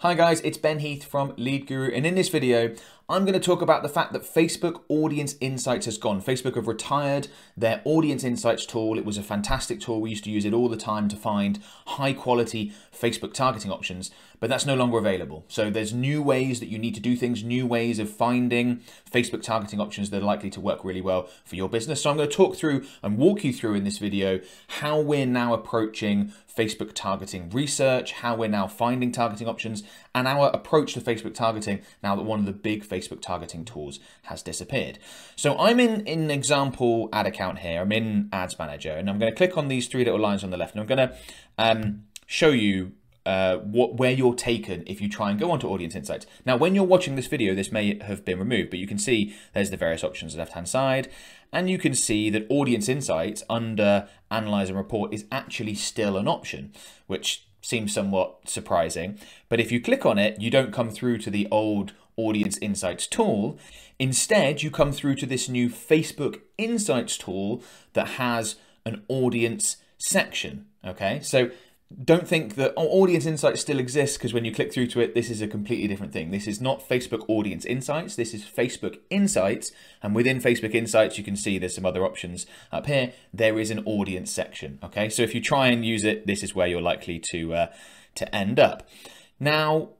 Hi guys, it's Ben Heath from Lead Guru and in this video I'm going to talk about the fact that Facebook Audience Insights has gone. Facebook have retired their Audience Insights tool. It was a fantastic tool. We used to use it all the time to find high quality Facebook targeting options, but that's no longer available. So there's new ways that you need to do things, new ways of finding Facebook targeting options that are likely to work really well for your business. So I'm going to talk through and walk you through in this video how we're now approaching Facebook targeting research, how we're now finding targeting options, and our approach to Facebook targeting now that one of the big Facebook targeting tools has disappeared. So I'm in, an example ad account here. I'm in Ads Manager, and I'm going to click on these three little lines on the left, and I'm going to um, show you uh, what where you're taken if you try and go onto Audience Insights. Now, when you're watching this video, this may have been removed, but you can see there's the various options on the left-hand side, and you can see that Audience Insights under Analyze and Report is actually still an option, which seems somewhat surprising. But if you click on it, you don't come through to the old Audience Insights tool. Instead, you come through to this new Facebook Insights tool that has an audience section. Okay, so don't think that Audience Insights still exists because when you click through to it, this is a completely different thing. This is not Facebook Audience Insights. This is Facebook Insights. And within Facebook Insights, you can see there's some other options up here. There is an audience section. Okay, so if you try and use it, this is where you're likely to, uh, to end up. Now,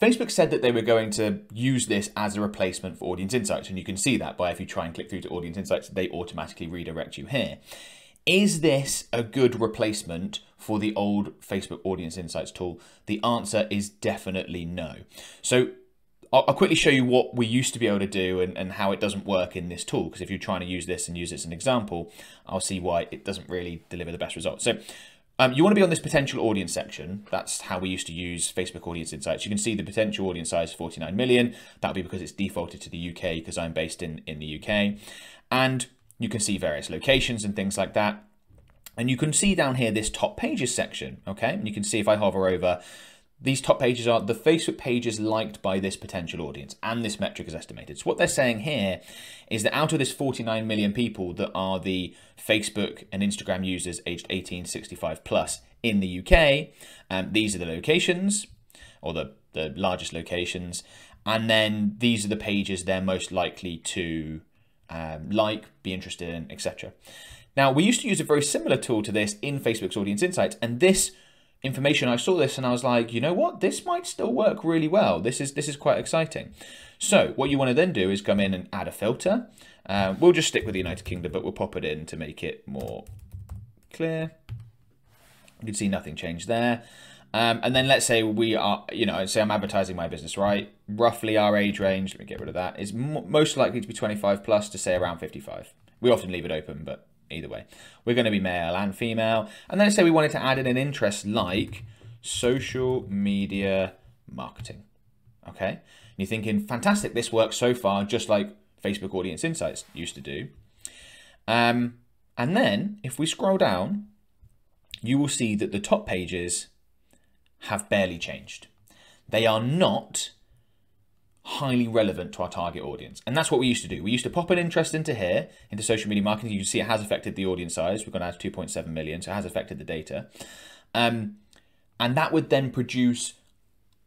Facebook said that they were going to use this as a replacement for Audience Insights. And you can see that by if you try and click through to Audience Insights, they automatically redirect you here. Is this a good replacement for the old Facebook Audience Insights tool? The answer is definitely no. So I'll, quickly show you what we used to be able to do and, and how it doesn't work in this tool. Because if you're trying to use this and use it as an example, I'll see why it doesn't really deliver the best results. So um, you want to be on this potential audience section. That's how we used to use Facebook Audience Insights. You can see the potential audience size 49 million. That'll be because it's defaulted to the UK because I'm based in, in the UK. And you can see various locations and things like that. And you can see down here this top pages section, okay? And you can see if I hover over, these top pages are the Facebook pages liked by this potential audience, and this metric is estimated. So what they're saying here is that out of this 49 million people that are the Facebook and Instagram users aged 18, 65 plus in the UK, um, these are the locations, or the, the largest locations, and then these are the pages they're most likely to um, like, be interested in, etc. Now, we used to use a very similar tool to this in Facebook's Audience Insights, and this information, I saw this and I was like, you know what, this might still work really well. This is this is quite exciting. So what you want to then do is come in and add a filter. Uh, we'll just stick with the United Kingdom, but we'll pop it in to make it more clear. You can see nothing changed there. Um, and then let's say we are, you know, say I'm advertising my business, right? Roughly our age range, let me get rid of that, is most likely to be 25 plus to say around 55. We often leave it open, but either way. We're going to be male and female. And then let's say we wanted to add in an interest like social media marketing. Okay. And you're thinking, fantastic, this works so far, just like Facebook Audience Insights used to do. Um, and then if we scroll down, you will see that the top pages have barely changed. They are not highly relevant to our target audience. And that's what we used to do. We used to pop an interest into here, into social media marketing. You can see it has affected the audience size. We've gone out to 2.7 million, so it has affected the data. Um, and that would then produce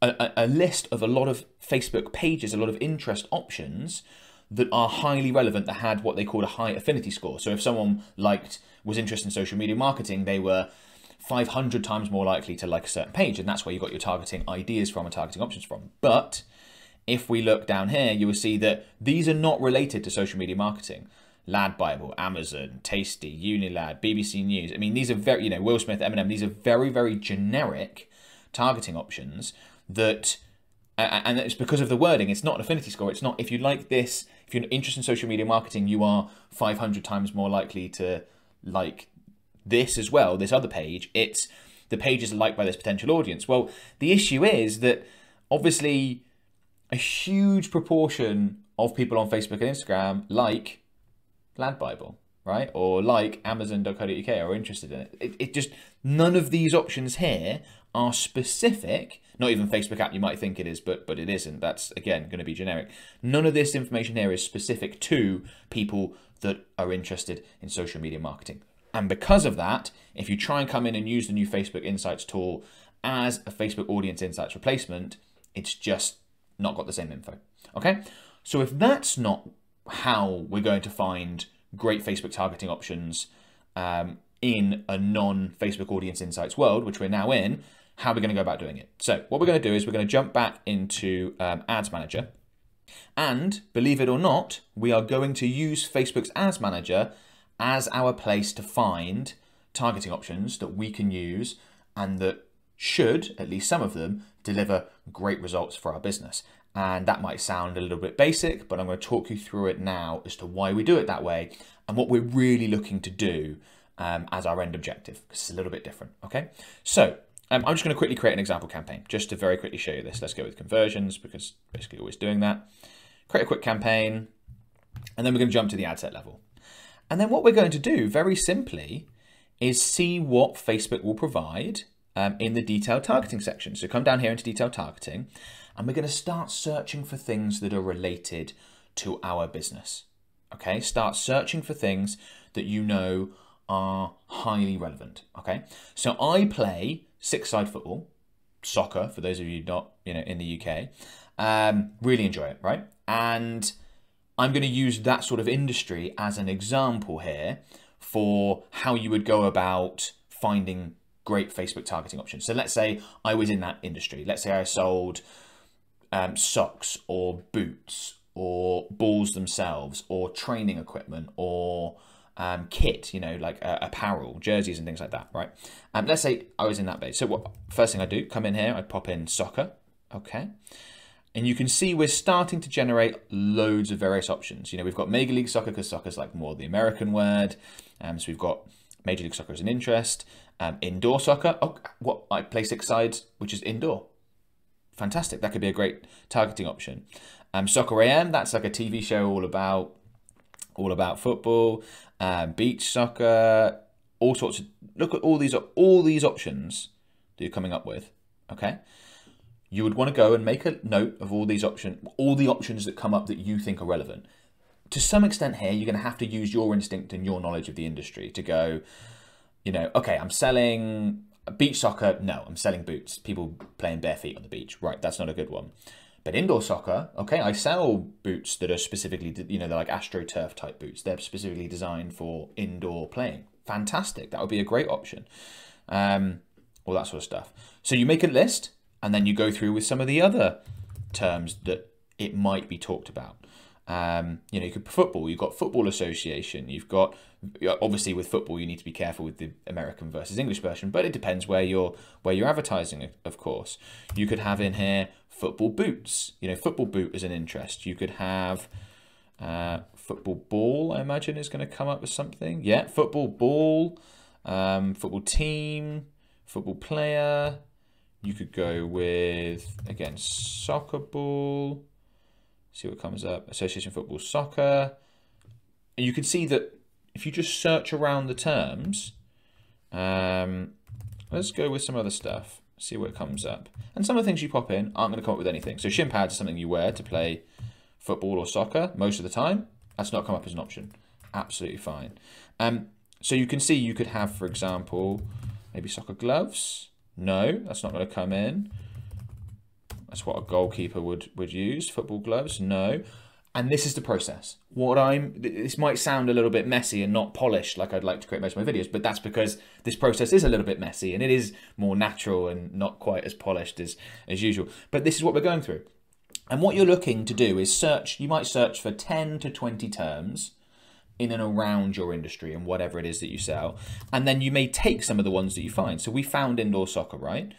a, a, list of a lot of Facebook pages, a lot of interest options that are highly relevant that had what they called a high affinity score. So if someone liked, was interested in social media marketing, they were 500 times more likely to like a certain page. And that's where you got your targeting ideas from and targeting options from. But if we look down here, you will see that these are not related to social media marketing. Lad Bible, Amazon, Tasty, Unilad, BBC News. I mean, these are very, you know, Will Smith, Eminem, these are very, very generic targeting options that, and it's because of the wording. It's not an affinity score. It's not, if you like this, if you're interested in social media marketing, you are 500 times more likely to like this as well, this other page. It's the pages liked by this potential audience. Well, the issue is that obviously a huge proportion of people on Facebook and Instagram like Lad Bible, right? Or like Amazon.co.uk are interested in it. it. It just, none of these options here are specific. Not even Facebook app, you might think it is, but but it isn't. That's again going to be generic. None of this information here is specific to people that are interested in social media marketing. And because of that, if you try and come in and use the new Facebook Insights tool as a Facebook Audience Insights replacement, it's just not got the same info. Okay, so if that's not how we're going to find great Facebook targeting options um, in a non-Facebook Audience Insights world, which we're now in, how are we going to go about doing it? So what we're going to do is we're going to jump back into um, Ads Manager. And believe it or not, we are going to use Facebook's Ads Manager as our place to find targeting options that we can use and that should, at least some of them, deliver great results for our business. And that might sound a little bit basic, but I'm going to talk you through it now as to why we do it that way and what we're really looking to do um, as our end objective, because it's a little bit different, okay? So um, I'm just going to quickly create an example campaign, just to very quickly show you this. Let's go with conversions, because basically always doing that. Create a quick campaign, and then we're going to jump to the ad set level. And then what we're going to do, very simply, is see what Facebook will provide um, in the detailed targeting section. So come down here into detailed targeting, and we're going to start searching for things that are related to our business. Okay, start searching for things that you know are highly relevant. Okay, so I play six-side football, soccer. For those of you not you know in the UK, um, really enjoy it, right? And I'm going to use that sort of industry as an example here for how you would go about finding great Facebook targeting options. So let's say I was in that industry. Let's say I sold um, socks or boots or balls themselves or training equipment or um, kit, you know, like uh, apparel, jerseys and things like that, right? Um, let's say I was in that base. So what first thing I do, come in here, I pop in soccer, okay? And you can see we're starting to generate loads of various options. You know, we've got Major League Soccer because soccer's like more the American word. Um, so we've got Major League Soccer as an interest. Um, indoor soccer, oh, what I play six sides, which is indoor. Fantastic. That could be a great targeting option. Um, Soccer AM, that's like a TV show all about all about football, um, beach soccer, all sorts of. Look at all these are all these options that you're coming up with. Okay, you would want to go and make a note of all these options, all the options that come up that you think are relevant. To some extent, here you're going to have to use your instinct and your knowledge of the industry to go. You know, okay, I'm selling beach soccer. No, I'm selling boots. People playing bare feet on the beach. Right, that's not a good one. But indoor soccer, okay, I sell boots that are specifically, you know, they're like AstroTurf type boots. They're specifically designed for indoor playing. Fantastic. That would be a great option. Um, all that sort of stuff. So you make a list and then you go through with some of the other terms that it might be talked about. Um, you know, you could football. You've got football association. You've got obviously with football, you need to be careful with the American versus English version, but it depends where you're where you're advertising. Of course, you could have in here football boots. You know, football boot is an interest. You could have uh, football ball. I imagine is going to come up with something. Yeah, football ball, um, football team, football player. You could go with again soccer ball see what comes up. Association Football Soccer. And you can see that if you just search around the terms, um, let's go with some other stuff, see what comes up. And some of the things you pop in aren't going to come up with anything. So shin pads are something you wear to play football or soccer most of the time. That's not come up as an option. Absolutely fine. Um, so you can see you could have, for example, maybe soccer gloves. No, that's not going to come in. That's what a goalkeeper would, would use. Football gloves? No. And this is the process. What I'm, this might sound a little bit messy and not polished like I'd like to create most of my videos, but that's because this process is a little bit messy and it is more natural and not quite as polished as, as usual. But this is what we're going through. And what you're looking to do is search, you might search for 10 to 20 terms in and around your industry and whatever it is that you sell. And then you may take some of the ones that you find. So we found indoor soccer, right?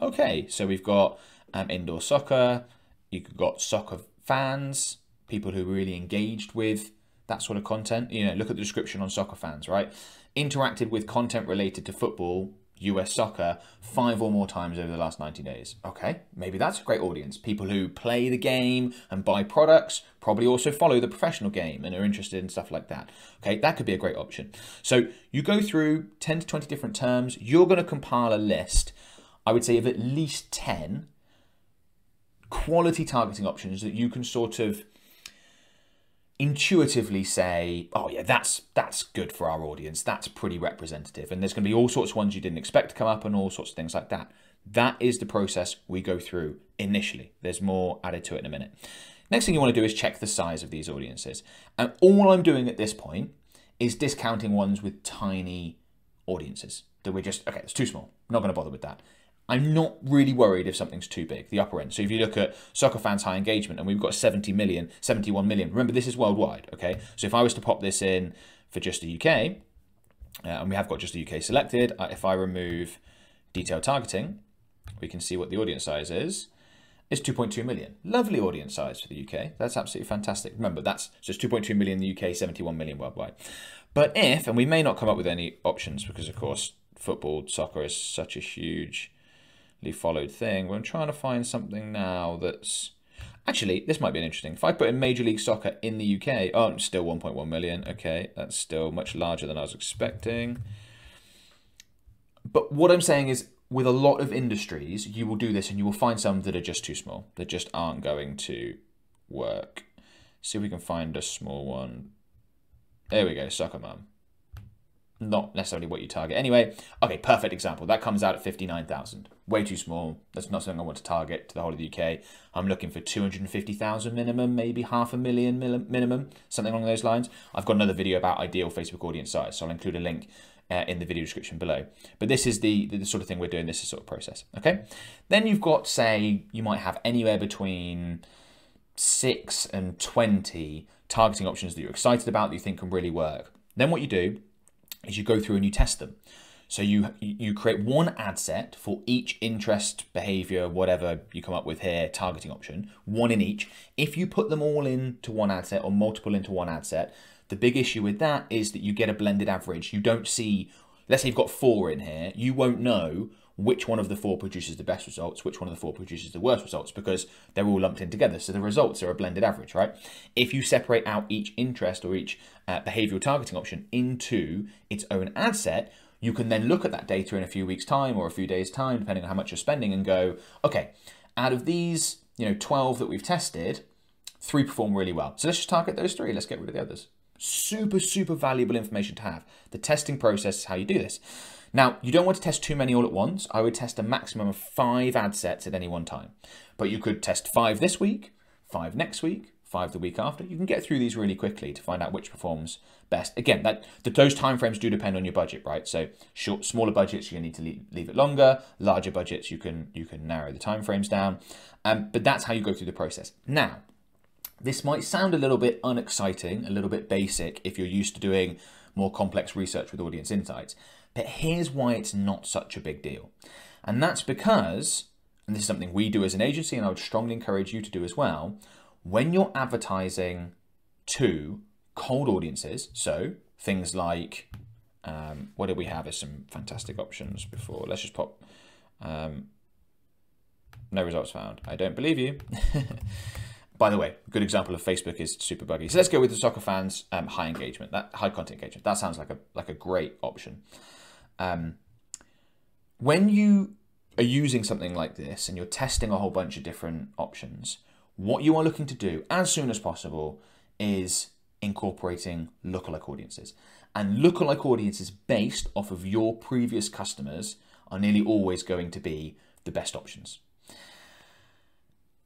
Okay, so we've got um, indoor soccer. You've got soccer fans, people who are really engaged with that sort of content. You know, look at the description on soccer fans, right? Interacted with content related to football, US soccer, five or more times over the last 90 days. Okay, maybe that's a great audience. People who play the game and buy products, probably also follow the professional game and are interested in stuff like that. Okay, that could be a great option. So you go through 10 to 20 different terms, you're going to compile a list, I would say, of at least 10 quality targeting options that you can sort of intuitively say, oh yeah, that's that's good for our audience. That's pretty representative. And there's going to be all sorts of ones you didn't expect to come up and all sorts of things like that. That is the process we go through initially. There's more added to it in a minute. Next thing you want to do is check the size of these audiences. And all I'm doing at this point is discounting ones with tiny audiences that we're just, okay, it's too small. Not going to bother with that. I'm not really worried if something's too big, the upper end. So if you look at soccer fans high engagement and we've got 70 million, 71 million, remember this is worldwide, okay? So if I was to pop this in for just the UK, uh, and we have got just the UK selected, uh, if I remove detailed targeting, we can see what the audience size is. It's 2.2 million. Lovely audience size for the UK. That's absolutely fantastic. Remember, that's just 2.2 million in the UK, 71 million worldwide. But if, and we may not come up with any options because, of course, football, soccer is such a hugely followed thing. I'm trying to find something now that's actually this might be an interesting. If I put in Major League Soccer in the UK, oh, still 1.1 million. Okay, that's still much larger than I was expecting. But what I'm saying is, with a lot of industries, you will do this and you will find some that are just too small. That just aren't going to work. See if we can find a small one. There we go, Soccer Mum not necessarily what you target. Anyway, okay, perfect example. That comes out at 59,000. Way too small. That's not something I want to target to the whole of the UK. I'm looking for 250,000 minimum, maybe half a million minimum, something along those lines. I've got another video about ideal Facebook audience size, so I'll include a link uh, in the video description below. But this is the, the sort of thing we're doing, this is sort of process, okay? Then you've got, say, you might have anywhere between 6 and 20 targeting options that you're excited about that you think can really work. Then what you do is you go through and you test them. So you you create one ad set for each interest, behavior, whatever you come up with here, targeting option, one in each. If you put them all into one ad set or multiple into one ad set, the big issue with that is that you get a blended average. You don't see, let's say you've got four in here, you won't know which one of the four produces the best results, which one of the four produces the worst results, because they're all lumped in together. So the results are a blended average, right? If you separate out each interest or each uh, behavioral targeting option into its own ad set, you can then look at that data in a few weeks' time or a few days' time, depending on how much you're spending, and go, okay, out of these, you know, 12 that we've tested, three perform really well. So let's just target those three. Let's get rid of the others. Super, super valuable information to have. The testing process is how you do this. Now, you don't want to test too many all at once. I would test a maximum of five ad sets at any one time. But you could test five this week, five next week, five the week after. You can get through these really quickly to find out which performs best. Again, that, those timeframes do depend on your budget, right? So short, smaller budgets, you need to leave, leave it longer. Larger budgets, you can you can narrow the timeframes down. Um, but that's how you go through the process. Now, this might sound a little bit unexciting, a little bit basic if you're used to doing more complex research with audience insights. But here's why it's not such a big deal. And that's because, and this is something we do as an agency, and I would strongly encourage you to do as well, when you're advertising to cold audiences, so things like, um, what did we have as some fantastic options before? Let's just pop, um, no results found. I don't believe you. By the way, good example of Facebook is super buggy. So let's go with the soccer fans um, high engagement, that high content engagement. That sounds like a like a great option. Um, when you are using something like this and you're testing a whole bunch of different options, what you are looking to do as soon as possible is incorporating lookalike audiences. And lookalike audiences based off of your previous customers are nearly always going to be the best options.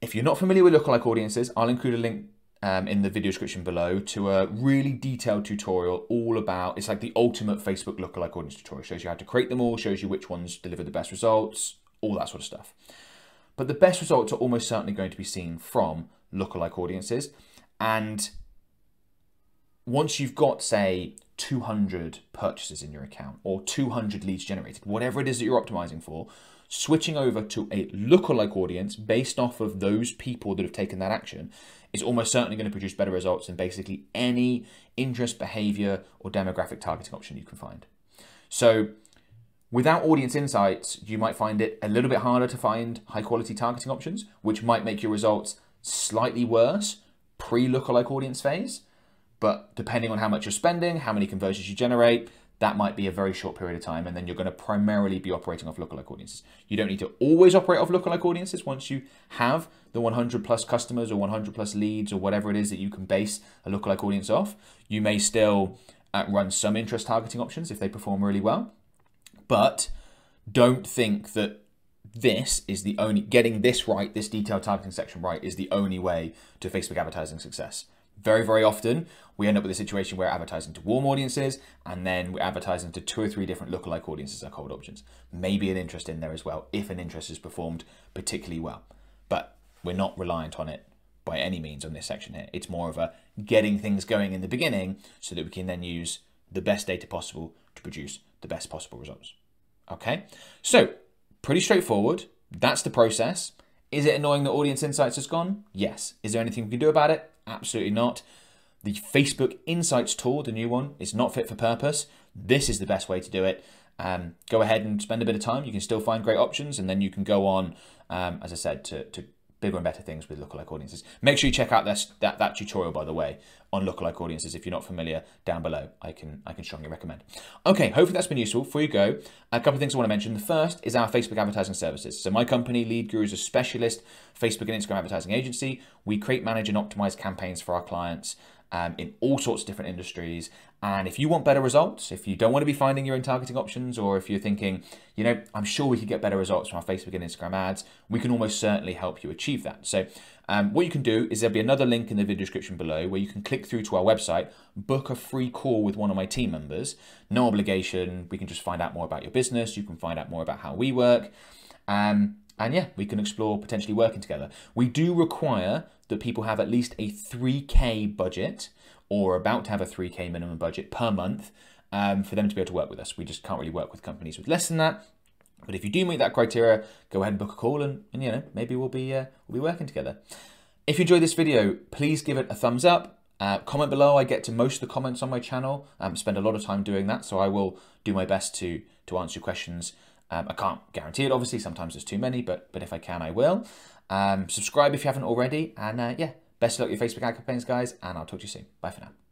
If you're not familiar with lookalike audiences, I'll include a link um, in the video description below to a really detailed tutorial all about, it's like the ultimate Facebook lookalike audience tutorial. Shows you how to create them all, shows you which ones deliver the best results, all that sort of stuff. But the best results are almost certainly going to be seen from lookalike audiences. And once you've got, say, 200 purchases in your account or 200 leads generated, whatever it is that you're optimizing for, switching over to a lookalike audience based off of those people that have taken that action is almost certainly going to produce better results than basically any interest, behavior, or demographic targeting option you can find. So without audience insights, you might find it a little bit harder to find high quality targeting options, which might make your results slightly worse pre-lookalike audience phase. But depending on how much you're spending, how many conversions you generate, that might be a very short period of time, and then you're going to primarily be operating off lookalike audiences. You don't need to always operate off lookalike audiences once you have the 100 plus customers or 100 plus leads or whatever it is that you can base a lookalike audience off. You may still uh, run some interest targeting options if they perform really well, but don't think that this is the only, getting this right, this detailed targeting section right, is the only way to Facebook advertising success. Very, very often, we end up with a situation where advertising to warm audiences and then we're advertising to two or three different lookalike audiences our cold options. Maybe an interest in there as well, if an interest is performed particularly well. But we're not reliant on it by any means on this section here. It's more of a getting things going in the beginning so that we can then use the best data possible to produce the best possible results. Okay, so pretty straightforward. That's the process. Is it annoying that Audience Insights has gone? Yes. Is there anything we can do about it? Absolutely not. The Facebook Insights tool, the new one, is not fit for purpose. This is the best way to do it. Um, go ahead and spend a bit of time. You can still find great options, and then you can go on, um, as I said, to, to bigger and better things with lookalike audiences. Make sure you check out this, that, that tutorial, by the way, on lookalike audiences. If you're not familiar, down below, I can, I can strongly recommend. Okay, hopefully that's been useful. Before you go, a couple of things I want to mention. The first is our Facebook advertising services. So my company, Lead Guru, is a specialist Facebook and Instagram advertising agency. We create, manage, and optimize campaigns for our clients um, in all sorts of different industries. And if you want better results, if you don't want to be finding your own targeting options, or if you're thinking, you know, I'm sure we could get better results from our Facebook and Instagram ads, we can almost certainly help you achieve that. So um, what you can do is there'll be another link in the video description below where you can click through to our website, book a free call with one of my team members. No obligation. We can just find out more about your business. You can find out more about how we work. Um, and yeah, we can explore potentially working together. We do require that people have at least a 3K budget or about to have a 3K minimum budget per month um, for them to be able to work with us. We just can't really work with companies with less than that. But if you do meet that criteria, go ahead and book a call and, and you know, maybe we'll be, uh, we'll be working together. If you enjoyed this video, please give it a thumbs up. Uh, comment below. I get to most of the comments on my channel. Um, spend a lot of time doing that, so I will do my best to to answer questions um, I can't guarantee it, obviously. Sometimes there's too many, but but if I can, I will. Um, subscribe if you haven't already. And uh, yeah, best of luck with your Facebook ad campaigns, guys. And I'll talk to you soon. Bye for now.